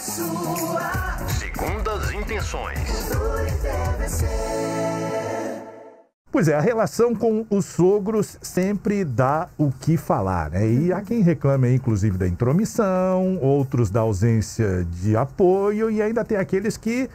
sua. Segundas intenções. Pois é, a relação com os sogros sempre dá o que falar, né? E há quem reclame, inclusive, da intromissão, outros da ausência de apoio, e ainda tem aqueles que,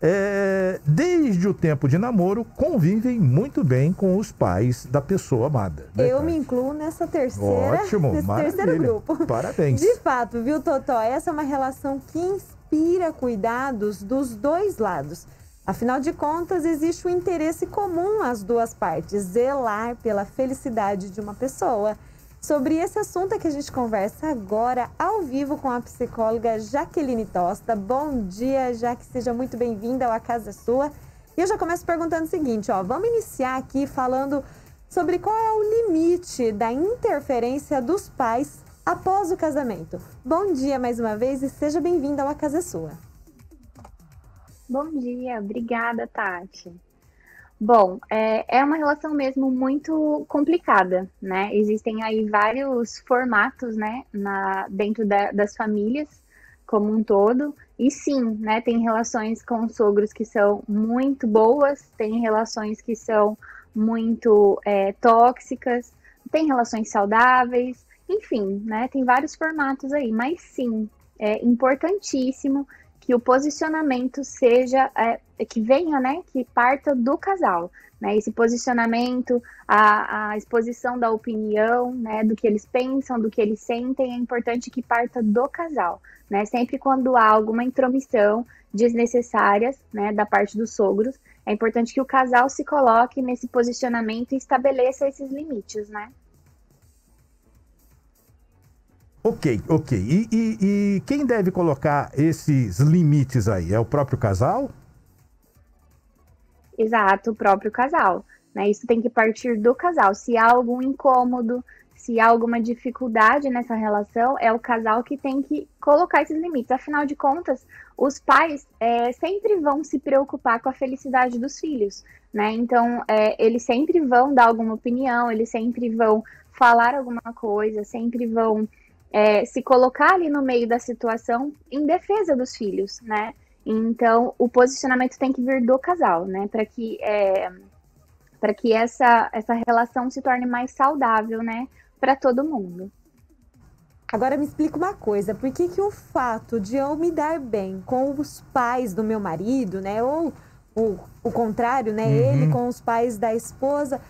é, desde o tempo de namoro, convivem muito bem com os pais da pessoa amada. né, Eu me incluo nessa terceira, Ótimo, nesse maravilha. terceiro grupo. Parabéns. De fato, viu, Totó? Essa é uma relação que inspira cuidados dos dois lados. Afinal de contas, existe um interesse comum às duas partes, zelar pela felicidade de uma pessoa. Sobre esse assunto é que a gente conversa agora, ao vivo, com a psicóloga Jaqueline Tosta. Bom dia, Jaque, seja muito bem-vinda ao A Casa Sua. E eu já começo perguntando o seguinte, ó, vamos iniciar aqui falando sobre qual é o limite da interferência dos pais após o casamento. Bom dia mais uma vez e seja bem-vinda ao A Casa Sua. Bom dia, obrigada, Tati. Bom, é, é uma relação mesmo muito complicada, né? Existem aí vários formatos, né, na, dentro da- das famílias como um todo. E sim, né, tem relações com sogros que são muito boas, tem relações que são muito é, tóxicas, tem relações saudáveis, enfim, né, tem vários formatos aí. Mas sim, é importantíssimo que o posicionamento seja é, que venha, né, que parta do casal, né? Esse posicionamento, a, a exposição da opinião, né, do que eles pensam, do que eles sentem, é importante que parta do casal, né? Sempre quando há alguma intromissão desnecessária, né, da parte dos sogros, é importante que o casal se coloque nesse posicionamento e estabeleça esses limites, né? Ok, ok. E, e- e quem deve colocar esses limites aí? É o próprio casal? Exato, o próprio casal. Né? Isso tem que partir do casal. Se há algum incômodo, se há alguma dificuldade nessa relação, é o casal que tem que colocar esses limites. Afinal de contas, os pais é, sempre vão se preocupar com a felicidade dos filhos. Né? Então, é, eles sempre vão dar alguma opinião, eles sempre vão falar alguma coisa, sempre vão é, se colocar ali no meio da situação em defesa dos filhos, né? Então, o posicionamento tem que vir do casal, né? Para que, é, para que essa, essa relação se torne mais saudável, né? Para todo mundo. Agora me explica uma coisa, por que, que o fato de eu me dar bem com os pais do meu marido, né, ou o, o contrário, né, ele com os pais da esposa,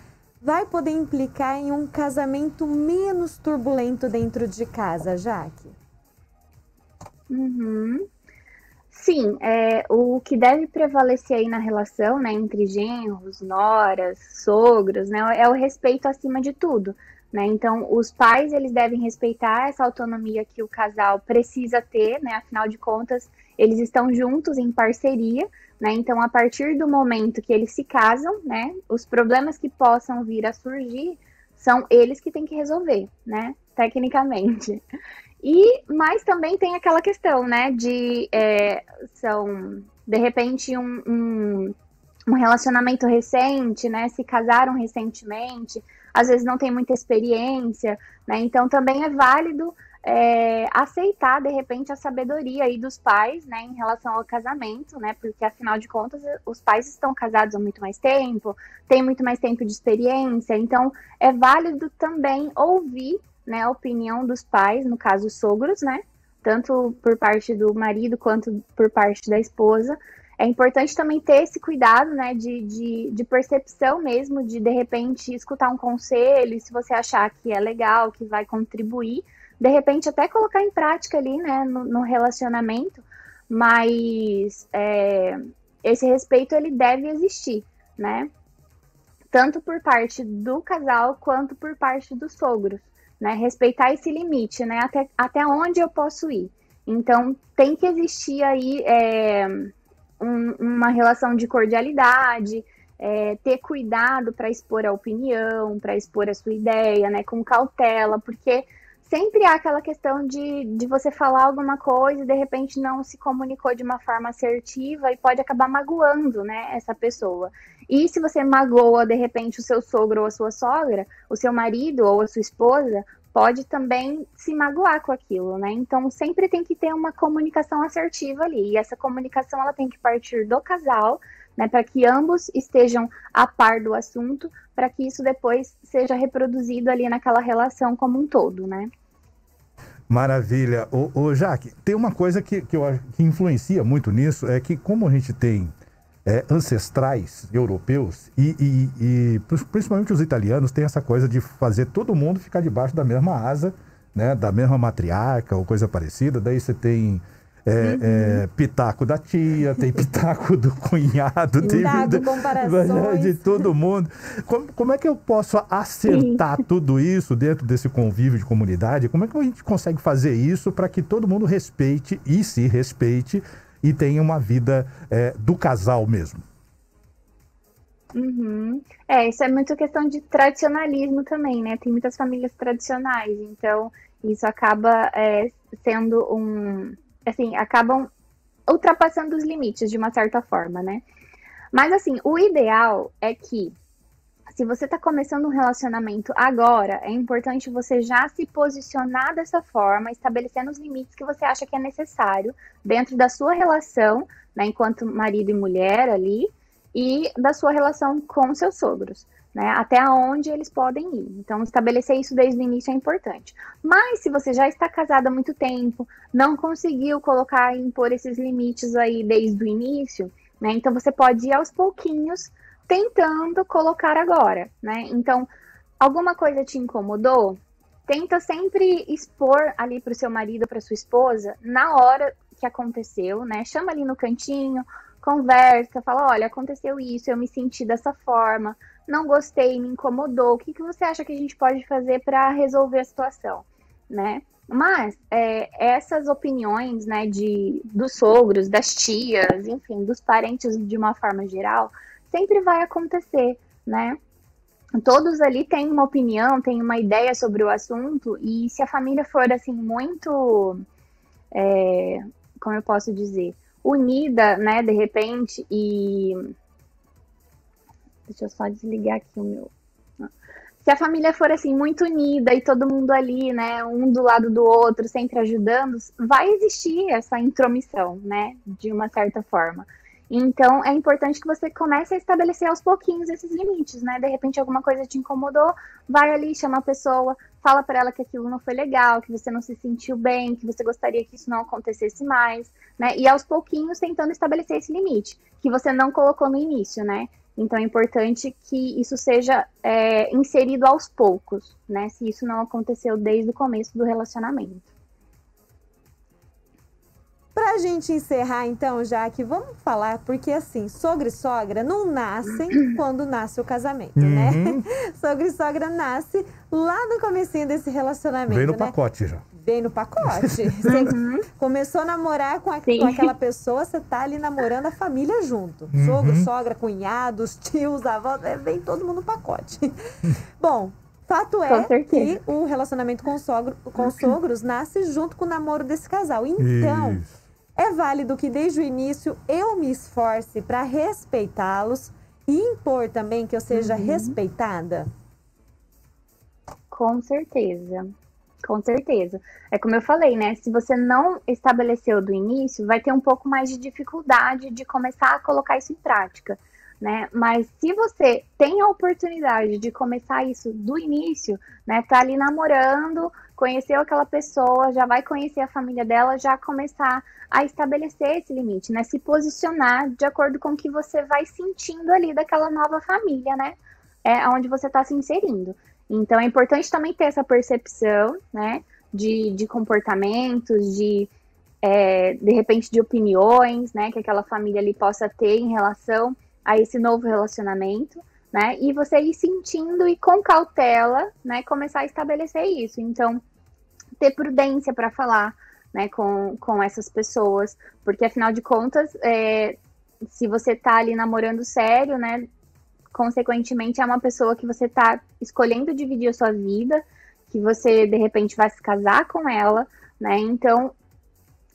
vai poder implicar em um casamento menos turbulento dentro de casa, Jaque? Uhum. Sim, é, o que deve prevalecer aí na relação, né, entre genros, noras, sogros, né, é o respeito acima de tudo, né? Então, os pais, eles devem respeitar essa autonomia que o casal precisa ter, né? Afinal de contas, eles estão juntos em parceria, né? Então, a partir do momento que eles se casam, né, os problemas que possam vir a surgir são eles que têm que resolver, né? Tecnicamente. E, mas também tem aquela questão, né, de é, são de repente um, um, um relacionamento recente, né, se casaram recentemente, às vezes não tem muita experiência, né, então também é válido é, aceitar de repente a sabedoria aí dos pais, né, em relação ao casamento, né, porque afinal de contas os pais estão casados há muito mais tempo, têm muito mais tempo de experiência, então é válido também ouvir né, a opinião dos pais, no caso os sogros, né, tanto por parte do marido quanto por parte da esposa. É importante também ter esse cuidado, né, de, de, de percepção mesmo, de de repente escutar um conselho, e se você achar que é legal, que vai contribuir, de repente até colocar em prática ali, né, no, no relacionamento, mas é, esse respeito ele deve existir, né, tanto por parte do casal quanto por parte dos sogros né? Respeitar esse limite, né? Até, até onde eu posso ir. Então, tem que existir aí é, um, uma relação de cordialidade, é, ter cuidado para expor a opinião, para expor a sua ideia, né? Com cautela, porque sempre há aquela questão de, de você falar alguma coisa e de repente não se comunicou de uma forma assertiva e pode acabar magoando, né, essa pessoa. E se você magoa de repente o seu sogro ou a sua sogra, o seu marido ou a sua esposa, pode também se magoar com aquilo, né? Então sempre tem que ter uma comunicação assertiva ali. E essa comunicação ela tem que partir do casal, né, para que ambos estejam a par do assunto, para que isso depois seja reproduzido ali naquela relação como um todo, né? Maravilha. Ô, ô Jaque, tem uma coisa que, que eu acho que influencia muito nisso, é que como a gente tem é, ancestrais europeus e, e, e, principalmente os italianos têm essa coisa de fazer todo mundo ficar debaixo da mesma asa, né, da mesma matriarca ou coisa parecida. Daí você tem é, uhum. é, pitaco da tia, tem pitaco do cunhado, tem de, de todo mundo. Como, como, é que eu posso acertar Sim. tudo isso dentro desse convívio de comunidade? Como é que a gente consegue fazer isso para que todo mundo respeite e se respeite e tenha uma vida é, do casal mesmo? Uhum. É, isso é muito questão de tradicionalismo também, né? Tem muitas famílias tradicionais, então isso acaba é, sendo um assim, acabam ultrapassando os limites de uma certa forma, né? Mas assim, o ideal é que se você está começando um relacionamento agora, é importante você já se posicionar dessa forma, estabelecendo os limites que você acha que é necessário dentro da sua relação, né, enquanto marido e mulher ali, e da sua relação com seus sogros né? Até onde eles podem ir. Então, estabelecer isso desde o início é importante. Mas, se você já está casado há muito tempo, não conseguiu colocar e impor esses limites aí desde o início, né? Então, você pode ir aos pouquinhos tentando colocar agora, né? Então, alguma coisa te incomodou? Tenta sempre expor ali para o seu marido, para sua esposa, na hora que aconteceu, né? Chama ali no cantinho, conversa, fala: olha, aconteceu isso, eu me senti dessa forma, não gostei, me incomodou, o que, que você acha que a gente pode fazer para resolver a situação, né? Mas é, essas opiniões, né, de, dos sogros, das tias, enfim, dos parentes de uma forma geral, sempre vai acontecer, né? Todos ali têm uma opinião, têm uma ideia sobre o assunto, e se a família for, assim, muito, é, como eu posso dizer, unida, né, de repente, e Deixa eu só desligar aqui o meu. Se a família for assim muito unida e todo mundo ali, né, um do lado do outro, sempre ajudando, vai existir essa intromissão, né, de uma certa forma. Então, é importante que você comece a estabelecer aos pouquinhos esses limites, né? De repente, alguma coisa te incomodou, vai ali, chama a pessoa, fala para ela que aquilo não foi legal, que você não se sentiu bem, que você gostaria que isso não acontecesse mais, né? E aos pouquinhos tentando estabelecer esse limite, que você não colocou no início, né? Então é importante que isso seja é, inserido aos poucos, né? Se isso não aconteceu desde o começo do relacionamento. Pra gente encerrar, então, já que vamos falar, porque assim, sogro e sogra não nascem quando nasce o casamento, né? uhum. né? sogro e sogra nasce lá no comecinho desse relacionamento. Vem no né? pacote já. Vem no pacote. Você uhum. começou a namorar com, a, com, aquela pessoa, você tá ali namorando a família junto. Uhum. Sogro, sogra, cunhados, tios, avós, é, vem todo mundo no pacote. Bom, Fato é que o relacionamento com, sogro, com sogros nasce junto com o namoro desse casal. Então, Isso. É válido que desde o início eu me esforce para respeitá-los e impor também que eu seja uhum. respeitada? Com certeza. Com certeza. É como eu falei, né? Se você não estabeleceu do início, vai ter um pouco mais de dificuldade de começar a colocar isso em prática né? Mas se você tem a oportunidade de começar isso do início, né? Tá ali namorando, conheceu aquela pessoa, já vai conhecer a família dela, já começar a estabelecer esse limite, né? Se posicionar de acordo com o que você vai sentindo ali daquela nova família, né? É onde você está se inserindo. Então é importante também ter essa percepção, né? De, de comportamentos, de é, de repente de opiniões, né? Que aquela família ali possa ter em relação a esse novo relacionamento, né? E você ir sentindo e com cautela, né, começar a estabelecer isso. Então, ter prudência para falar, né, com, com essas pessoas, porque afinal de contas, é, se você tá ali namorando sério, né, consequentemente é uma pessoa que você tá escolhendo dividir a sua vida, que você de repente vai se casar com ela, né? Então,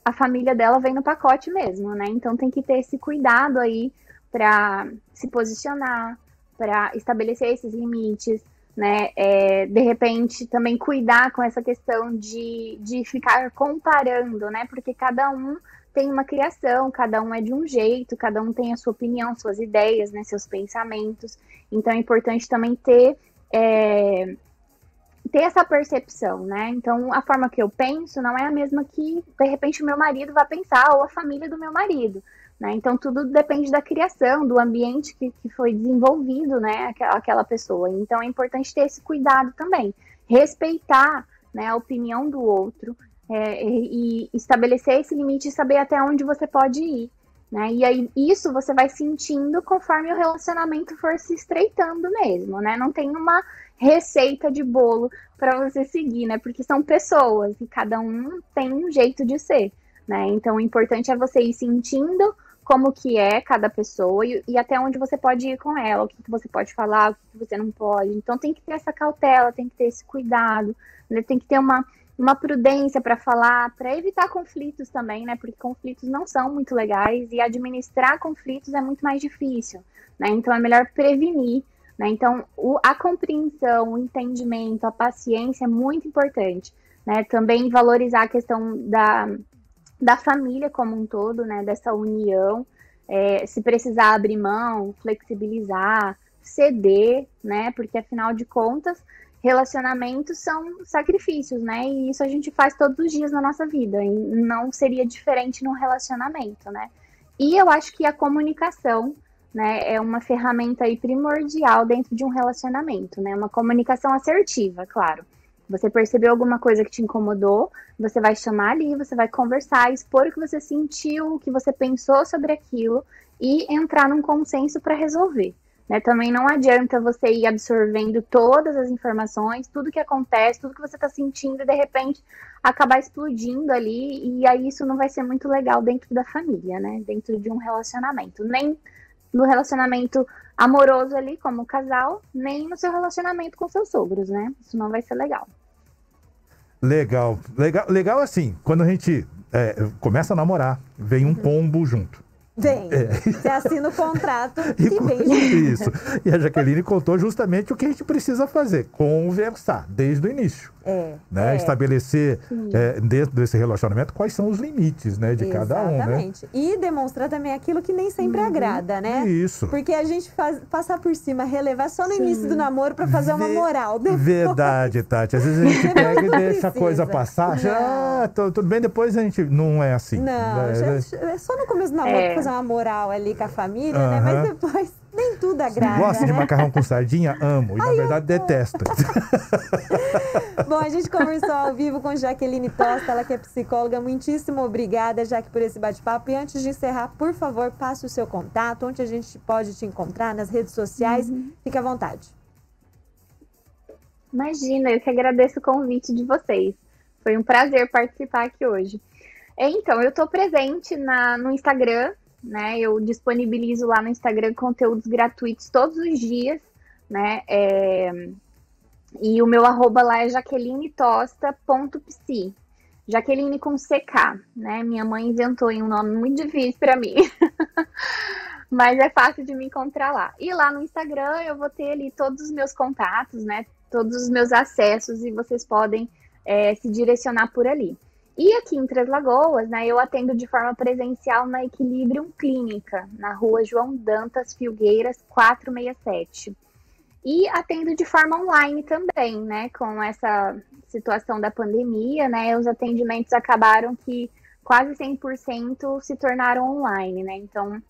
a família dela vem no pacote mesmo, né? Então tem que ter esse cuidado aí para se posicionar, para estabelecer esses limites, né? É, de repente também cuidar com essa questão de, de ficar comparando, né? Porque cada um tem uma criação, cada um é de um jeito, cada um tem a sua opinião, suas ideias, né, seus pensamentos. Então é importante também ter é, ter essa percepção, né? Então a forma que eu penso não é a mesma que de repente o meu marido vai pensar ou a família do meu marido. Né? Então, tudo depende da criação, do ambiente que, que foi desenvolvido, né, aquela, aquela pessoa. Então, é importante ter esse cuidado também. Respeitar né, a opinião do outro é, e estabelecer esse limite e saber até onde você pode ir. Né? E aí, isso você vai sentindo conforme o relacionamento for se estreitando mesmo, né? Não tem uma receita de bolo para você seguir, né? Porque são pessoas e cada um tem um jeito de ser, né? Então, o importante é você ir sentindo como que é cada pessoa e, e, até onde você pode ir com ela, o que, que você pode falar, o que, que, você não pode. Então tem que ter essa cautela, tem que ter esse cuidado, né? tem que ter uma, uma prudência para falar, para evitar conflitos também, né? Porque conflitos não são muito legais e administrar conflitos é muito mais difícil, né? Então é melhor prevenir, né? Então o, a compreensão, o entendimento, a paciência é muito importante, né? Também valorizar a questão da da família como um todo, né, dessa união, é, se precisar abrir mão, flexibilizar, ceder, né, porque afinal de contas, relacionamentos são sacrifícios, né, e isso a gente faz todos os dias na nossa vida, e não seria diferente num relacionamento, né. E eu acho que a comunicação, né, é uma ferramenta aí primordial dentro de um relacionamento, né, uma comunicação assertiva, claro. Você percebeu alguma coisa que te incomodou, você vai chamar ali, você vai conversar, expor o que você sentiu, o que você pensou sobre aquilo e entrar num consenso para resolver. Né? Também não adianta você ir absorvendo todas as informações, tudo que acontece, tudo que você está sentindo e de repente acabar explodindo ali, e aí isso não vai ser muito legal dentro da família, né? Dentro de um relacionamento. Nem no relacionamento amoroso ali, como casal, nem no seu relacionamento com seus sogros, né? Isso não vai ser legal. Legal. Legal, legal assim, quando a gente é, começa a namorar, vem um uhum. pombo junto. Vem. É. Você assina o contrato e, e vem junto. Isso. E a Jaqueline contou justamente o que a gente precisa fazer: conversar desde o início. É, né? É. Estabelecer é, dentro desse relacionamento quais são os limites né, de Exatamente. cada um. Né? Exatamente. E demonstrar também aquilo que nem sempre uhum. agrada, né? Isso. Porque a gente faz, passar por cima, relevar só no Sim. início do namoro para fazer uma moral. Depois. Verdade, Tati. Às vezes a gente pega e deixa a coisa passar. Já, ah, tudo bem, depois a gente. Não é assim. Não, né? é só no começo do namoro é. fazer uma moral ali com a família, uhum. né? Mas depois nem tudo agrada. Gosta de né? macarrão com sardinha? Amo. E Ai, na verdade detesto. Bom, a gente conversou ao vivo com Jaqueline Tosta, ela que é psicóloga. Muitíssimo obrigada, Jaque, por esse bate-papo. E antes de encerrar, por favor, passe o seu contato, onde a gente pode te encontrar nas redes sociais. Uhum. Fique à vontade. Imagina, eu que agradeço o convite de vocês. Foi um prazer participar aqui hoje. Então, eu estou presente na, no Instagram, né? Eu disponibilizo lá no Instagram conteúdos gratuitos todos os dias, né? É... E o meu arroba lá é jaquelinetosta.psi. Jaqueline com CK, né? Minha mãe inventou um nome muito difícil para mim. Mas é fácil de me encontrar lá. E lá no Instagram eu vou ter ali todos os meus contatos, né? Todos os meus acessos e vocês podem é, se direcionar por ali. E aqui em Três Lagoas, né, eu atendo de forma presencial na Equilibrium Clínica, na rua João Dantas Filgueiras 467. E atendo de forma online também, né, com essa situação da pandemia, né, os atendimentos acabaram que quase 100% se tornaram online, né, então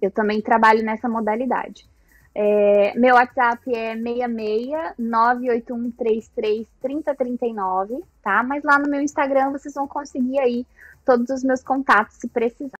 eu também trabalho nessa modalidade. É, meu WhatsApp é 66981333039, tá? Mas lá no meu Instagram vocês vão conseguir aí todos os meus contatos se precisar.